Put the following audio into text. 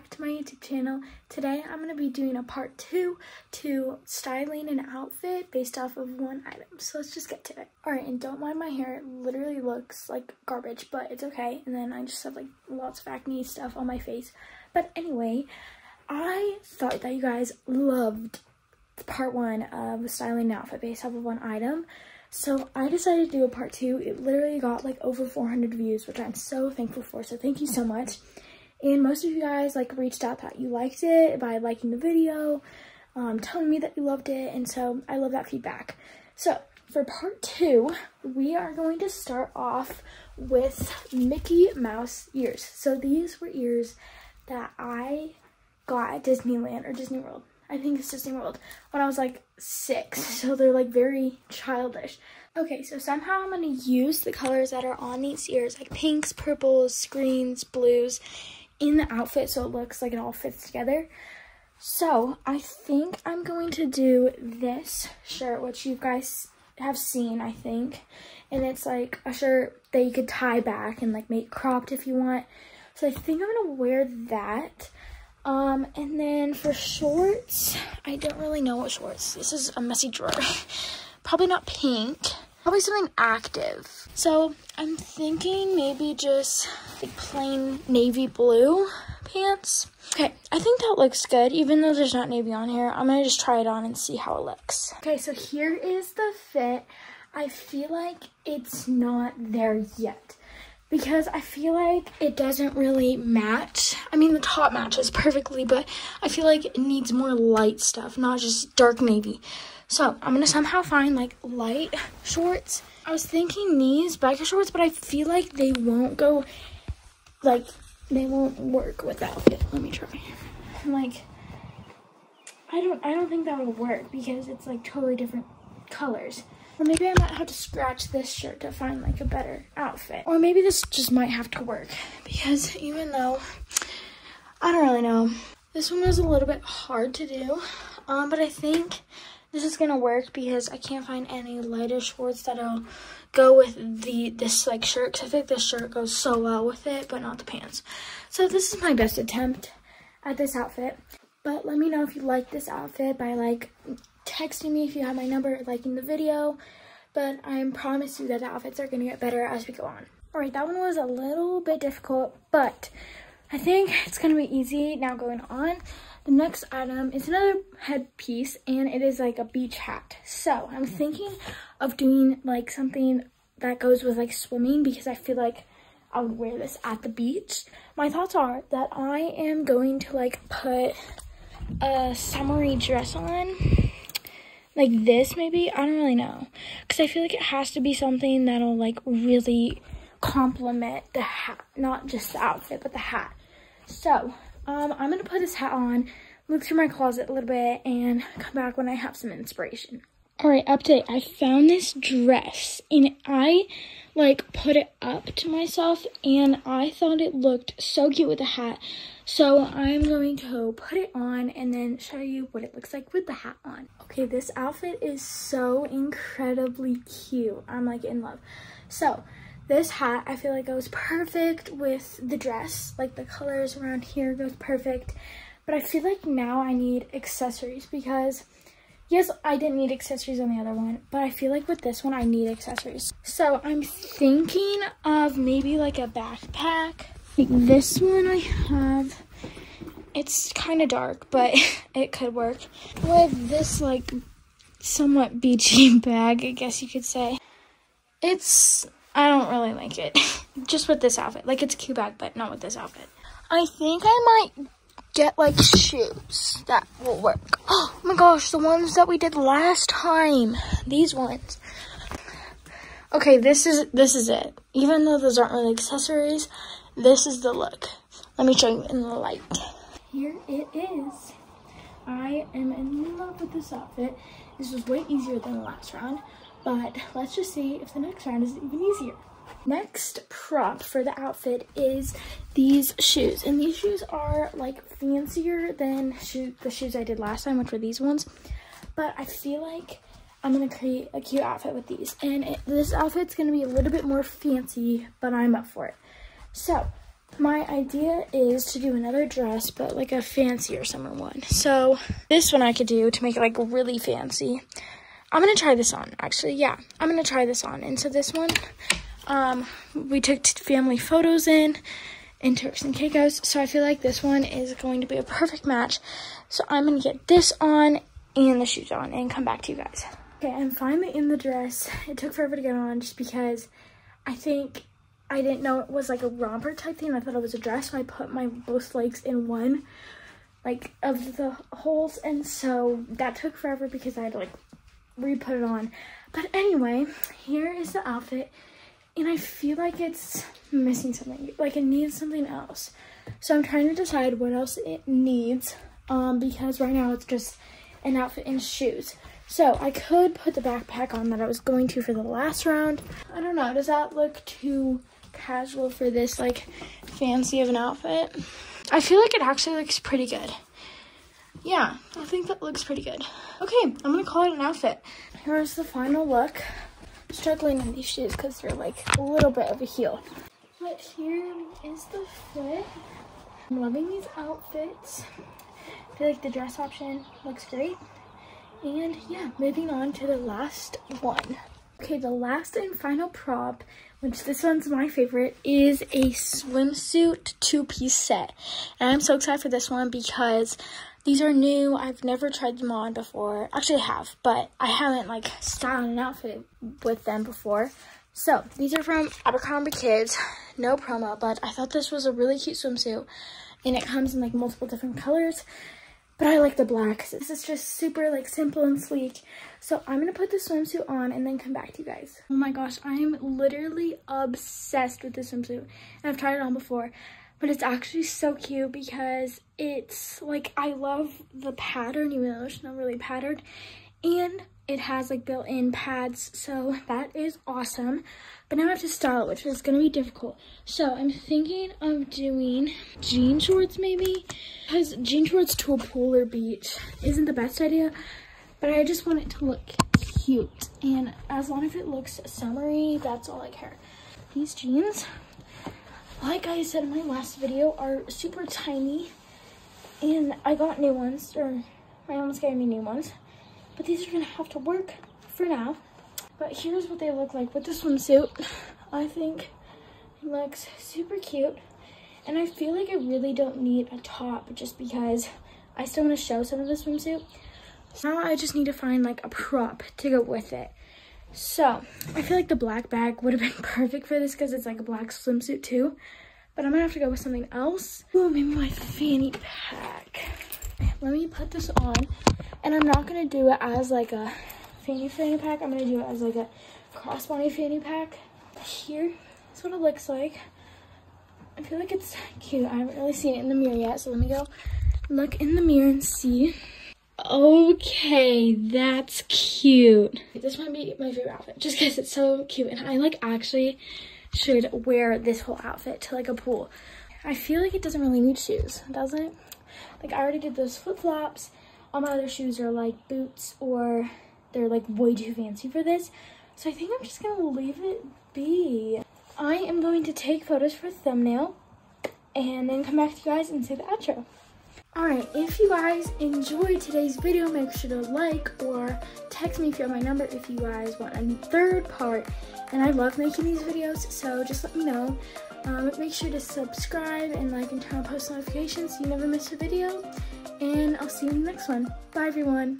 back to my YouTube channel. Today I'm going to be doing a part two to styling an outfit based off of one item. So let's just get to it. Alright, and don't mind my hair. It literally looks like garbage, but it's okay. And then I just have like lots of acne stuff on my face. But anyway, I thought that you guys loved part one of styling an outfit based off of one item. So I decided to do a part two. It literally got like over 400 views, which I'm so thankful for. So thank you so much. And most of you guys like reached out that you liked it by liking the video, um, telling me that you loved it. And so I love that feedback. So for part two, we are going to start off with Mickey Mouse ears. So these were ears that I got at Disneyland or Disney World. I think it's Disney World when I was like six. So they're like very childish. Okay, so somehow I'm going to use the colors that are on these ears, like pinks, purples, greens, blues, in the outfit so it looks like it all fits together. So I think I'm going to do this shirt, which you guys have seen, I think. And it's like a shirt that you could tie back and like make cropped if you want. So I think I'm gonna wear that. Um, and then for shorts, I don't really know what shorts. This is a messy drawer. Probably not pink. Probably something active. So I'm thinking maybe just like plain navy blue pants. Okay, I think that looks good, even though there's not navy on here. I'm gonna just try it on and see how it looks. Okay, so here is the fit. I feel like it's not there yet because I feel like it doesn't really match. I mean, the top matches perfectly, but I feel like it needs more light stuff, not just dark navy. So I'm gonna somehow find like light shorts. I was thinking these biker shorts, but I feel like they won't go, like, they won't work with the outfit. Let me try. I'm Like, I don't, I don't think that would work because it's like totally different colors. Or maybe I might have to scratch this shirt to find like a better outfit. Or maybe this just might have to work because even though, I don't really know. This one was a little bit hard to do, um, but I think this is gonna work because I can't find any lighter shorts that'll go with the this like shirt because I think this shirt goes so well with it, but not the pants. So this is my best attempt at this outfit. But let me know if you like this outfit by like texting me if you have my number, liking the video. But I promise you that the outfits are gonna get better as we go on. All right, that one was a little bit difficult, but I think it's gonna be easy now going on. The next item is another headpiece and it is like a beach hat. So I'm thinking of doing like something that goes with like swimming because I feel like I would wear this at the beach. My thoughts are that I am going to like put a summery dress on like this maybe. I don't really know because I feel like it has to be something that'll like really complement the hat, not just the outfit, but the hat. So um, I'm to put this hat on, look through my closet a little bit, and come back when I have some inspiration. Alright, update. I found this dress, and I, like, put it up to myself, and I thought it looked so cute with the hat. So I'm going to put it on and then show you what it looks like with the hat on. Okay, this outfit is so incredibly cute. I'm, like, in love. So, this hat, I feel like goes perfect with the dress. Like the colors around here goes perfect. But I feel like now I need accessories because, yes, I didn't need accessories on the other one. But I feel like with this one, I need accessories. So I'm thinking of maybe like a backpack. Like this one I have. It's kind of dark, but it could work. With this like somewhat beachy bag, I guess you could say. It's I don't really like it. Just with this outfit. Like, it's a cute bag, but not with this outfit. I think I might get, like, shoes that will work. Oh my gosh, the ones that we did last time. These ones. Okay, this is this is it. Even though those aren't really accessories, this is the look. Let me show you in the light. Here it is. I am in love with this outfit. This was way easier than the last round. But let's just see if the next round is even easier. Next prop for the outfit is these shoes. And these shoes are like fancier than shoe the shoes I did last time, which were these ones. But I feel like I'm going to create a cute outfit with these. And it, this outfit's going to be a little bit more fancy, but I'm up for it. So, My idea is to do another dress, but like a fancier summer one. So this one I could do to make it like really fancy. I'm gonna try this on, actually, yeah. I'm gonna try this on. And so this one, um, we took family photos in, in Turks and Caicos. So I feel like this one is going to be a perfect match. So I'm gonna get this on and the shoes on and come back to you guys. Okay, I'm finally in the dress. It took forever to get on just because I think I didn't know it was like a romper type thing. I thought it was a dress, so I put my both legs in one like of the holes and so that took forever because I had to like re-put it on. But anyway, here is the outfit and I feel like it's missing something. Like it needs something else. So I'm trying to decide what else it needs um, because right now it's just an outfit and shoes. So I could put the backpack on that I was going to for the last round. I don't know, does that look too casual for this like fancy of an outfit? I feel like it actually looks pretty good. Yeah, I think that looks pretty good. Okay, I'm gonna call it an outfit. Here's the final look. I'm struggling in these shoes because they're like a little bit of a heel. But here is the fit. I'm loving these outfits. I feel like the dress option looks great. And yeah, moving on to the last one. Okay, the last and final prop, which this one's my favorite, is a swimsuit two-piece set. And I'm so excited for this one because these are new. I've never tried them on before. Actually, I have, but I haven't like styled an outfit with them before. So, these are from Abercrombie Kids. No promo, but I thought this was a really cute swimsuit. And it comes in like multiple different colors. But I like the black this is just super like simple and sleek. So I'm to put the swimsuit on and then come back to you guys. Oh my gosh, I am literally obsessed with this swimsuit. And I've tried it on before. But it's actually so cute because it's like, I love the pattern even though it's not really patterned. And it has like built-in pads so that is awesome. But now i have to style it which is going to be difficult. So i'm thinking of doing jean shorts maybe? Because jean shorts to a pool or beach isn't the best idea but i just want it to look cute. And as long as it looks summery that's all i care. These jeans like i said in my last video are super tiny and i got new ones or my mom's gave me new ones but these are gonna have to work for now. But here's what they look like with the swimsuit. I think it looks super cute. And I feel like I really don't need a top just because I still want to show some of the swimsuit. Now I just need to find like a prop to go with it. So I feel like the black bag would have been perfect for this because it's like a black swimsuit too. But I'm gonna have to go with something else. Oh, maybe my fanny pack. Let me put this on and I'm not to do it as like a fanny fanny pack. I'm to do it as like a crossbody fanny pack. Here, that's what it looks like. I feel like it's cute. I haven't really seen it in the mirror yet. So let me go look in the mirror and see. Okay, that's cute. This might be my favorite outfit just because it's so cute. And I like actually should wear this whole outfit to like a pool. I feel like it doesn't really need shoes, does it? Like I already did those flip-flops all my other shoes are like boots or they're like way too fancy for this. So I think I'm just gonna leave it be. I am going to take photos for thumbnail and then come back to you guys and say the outro. Alright, if you guys enjoyed today's video, make sure to like or text me if you have my number if you guys want a third part. And I love making these videos, so just let me know. Um, make sure to subscribe and like and turn on post notifications so you never miss a video and I'll see you in the next one. Bye, everyone.